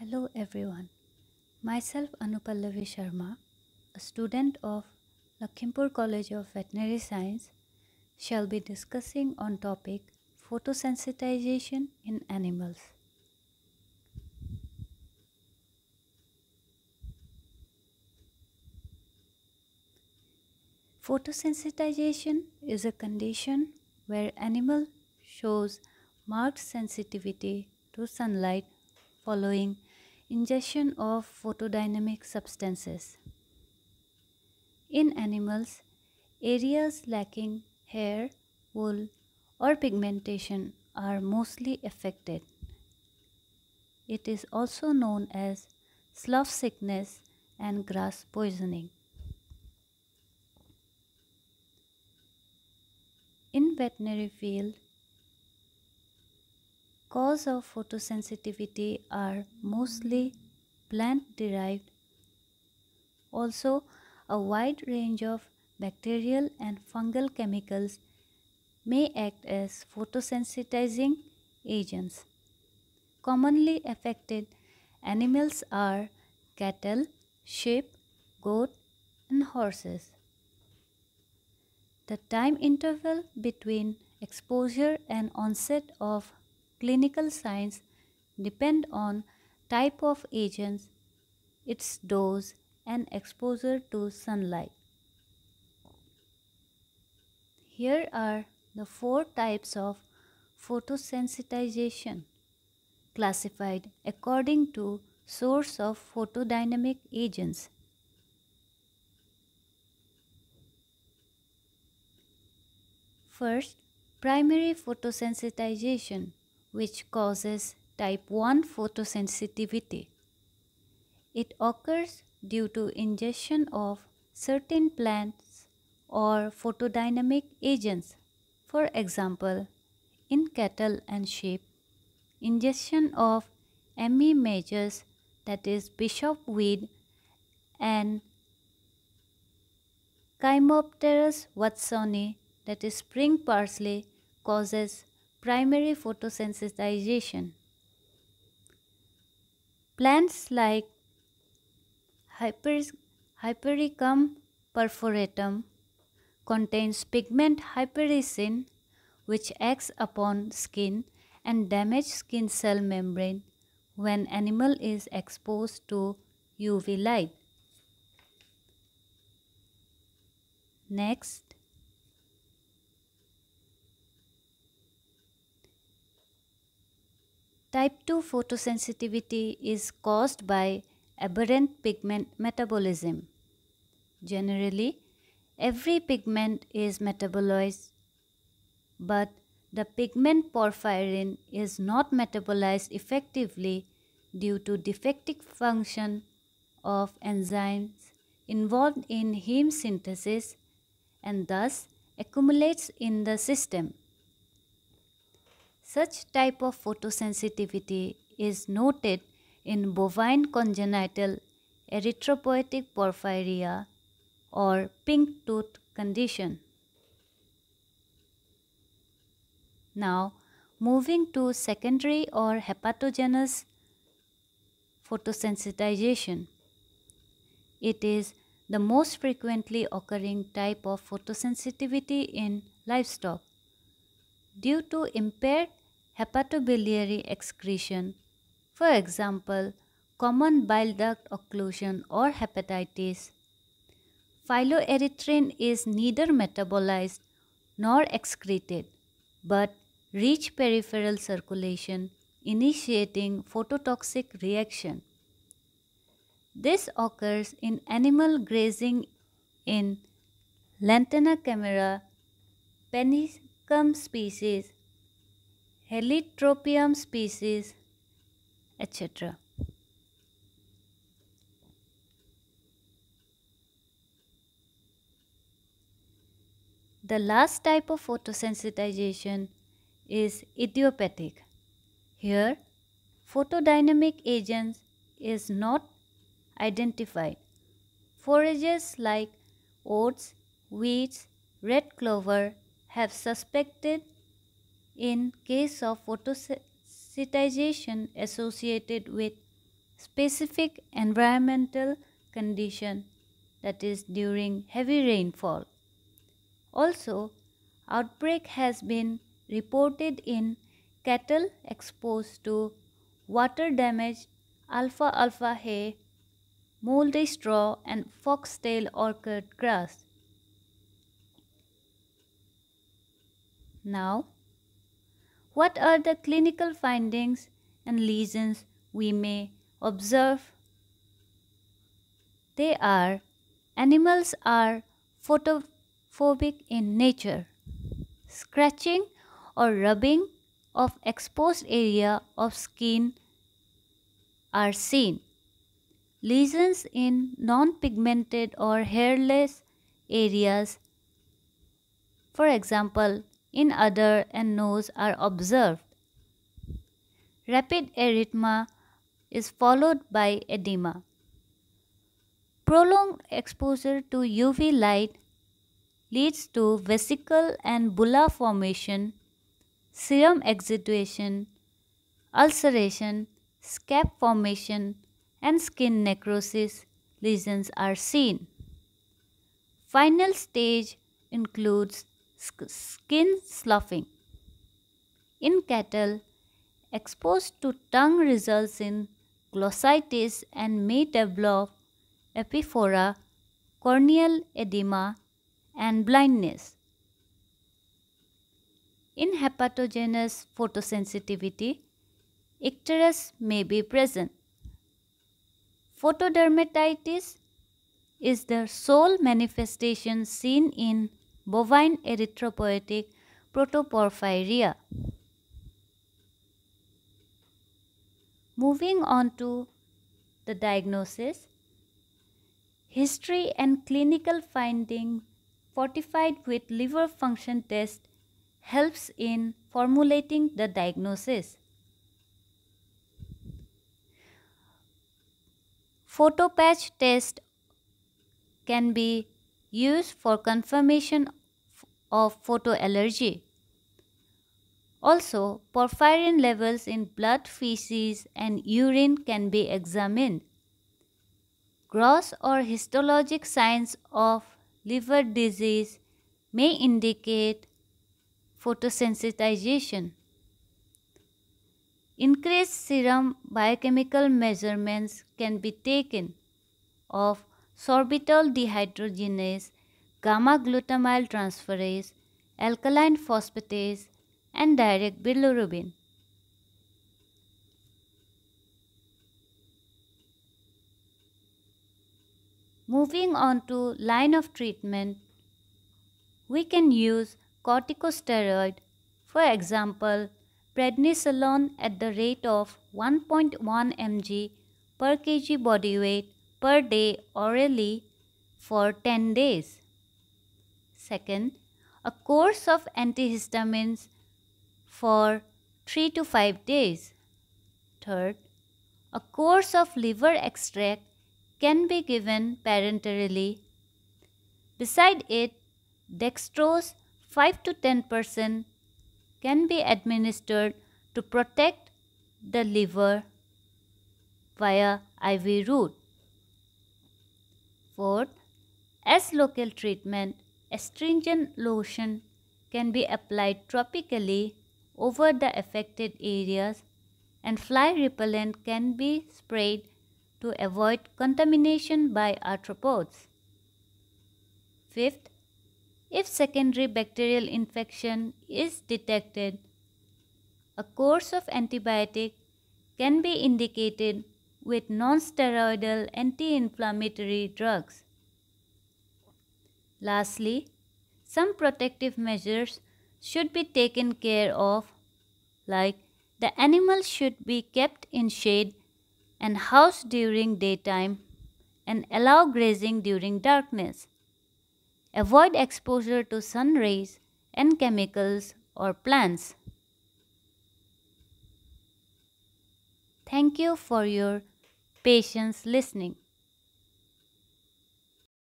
Hello everyone. Myself Anupallavi Sharma, a student of Lakhimpur College of Veterinary Science, shall be discussing on topic photosensitization in animals. Photosensitization is a condition where animal shows marked sensitivity to sunlight following ingestion of photodynamic substances. In animals, areas lacking hair, wool or pigmentation are mostly affected. It is also known as slough sickness and grass poisoning. In veterinary field, cause of photosensitivity are mostly plant derived. Also, a wide range of bacterial and fungal chemicals may act as photosensitizing agents. Commonly affected animals are cattle, sheep, goat and horses. The time interval between exposure and onset of clinical signs depend on type of agents, its dose and exposure to sunlight. Here are the four types of photosensitization classified according to source of photodynamic agents. First, primary photosensitization which causes type 1 photosensitivity. It occurs due to ingestion of certain plants or photodynamic agents. For example, in cattle and sheep, ingestion of Ammi majus that is bishop weed and Cymopterus watsonii that is spring parsley causes primary photosensitization. Plants like Hyper, Hypericum perforatum contains pigment hypericin which acts upon skin and damage skin cell membrane when animal is exposed to UV light. Next, Type 2 photosensitivity is caused by aberrant pigment metabolism. Generally, every pigment is metabolized, but the pigment porphyrin is not metabolized effectively due to defective function of enzymes involved in heme synthesis and thus accumulates in the system. Such type of photosensitivity is noted in bovine congenital erythropoietic porphyria or pink tooth condition. Now, moving to secondary or hepatogenous photosensitization. It is the most frequently occurring type of photosensitivity in livestock. Due to impaired hepatobiliary excretion, for example, common bile duct occlusion or hepatitis. Phylloerythrin is neither metabolized nor excreted, but reach peripheral circulation, initiating phototoxic reaction. This occurs in animal grazing in Lantana camara, Panicum species Heliotropium species, etc. The last type of photosensitization is idiopathic. Here, photodynamic agents is not identified. Forages like oats, wheat, red clover have suspected in case of photosensitization associated with specific environmental condition that is during heavy rainfall. Also, outbreak has been reported in cattle exposed to water damaged alpha hay, moldy straw and foxtail orchard grass. Now, what are the clinical findings and lesions we may observe? They are animals are photophobic in nature. Scratching or rubbing of exposed area of skin are seen. Lesions in non-pigmented or hairless areas, for example, in udder and nose are observed. Rapid erythema is followed by edema. Prolonged exposure to UV light leads to vesicle and bulla formation, serum exudation, ulceration, scab formation, and skin necrosis lesions are seen. Final stage includes skin sloughing. In cattle, exposed to tongue results in glossitis and may develop epiphora, corneal edema, and blindness. In hepatogenous photosensitivity, icterus may be present. Photodermatitis is the sole manifestation seen in bovine erythropoietic protoporphyria. Moving on to the diagnosis, history and clinical finding fortified with liver function test helps in formulating the diagnosis. Photopatch test can be used for confirmation of photoallergy. Also, porphyrin levels in blood, feces, and urine can be examined. Gross or histologic signs of liver disease may indicate photosensitization. Increased serum biochemical measurements can be taken of sorbitol dehydrogenase gamma glutamyl transferase, alkaline phosphatase, and direct bilirubin. Moving on to line of treatment, we can use corticosteroid, for example, prednisolone at the rate of 1.1 mg per kg body weight per day orally for 10 days. Second, a course of antihistamines for 3 to 5 days. Third, a course of liver extract can be given parenterally. Beside it, dextrose 5 to 10% can be administered to protect the liver via IV route. Fourth, as local treatment, astringent lotion can be applied topically over the affected areas and fly repellent can be sprayed to avoid contamination by arthropods. Fifth, if secondary bacterial infection is detected, a course of antibiotic can be indicated with non-steroidal anti-inflammatory drugs. Lastly, some protective measures should be taken care of like the animal should be kept in shade and housed during daytime and allow grazing during darkness. Avoid exposure to sun rays and chemicals or plants. Thank you for your patience listening.